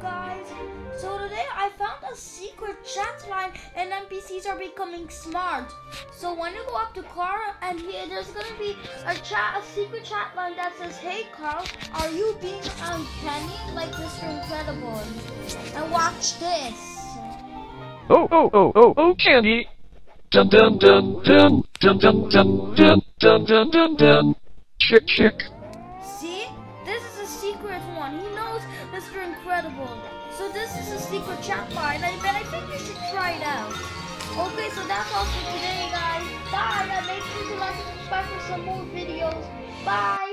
guys. So today I found a secret chat line and NPCs are becoming smart. So when you go up to Carl and here there's gonna be a chat, a secret chat line that says, Hey Carl, are you being uncanny like Mr. Incredible? And watch this. Oh, oh, oh, oh, oh, candy. Dun dun dun dun dun dun dun dun dun dun dun dun. Chick chick. See? This is a secret one. He knows Mr. Incredible. So this is a secret chat line. I bet I think you should try it out. Okay, so that's all for today, guys. Bye. And make sure to like and subscribe for some more videos. Bye.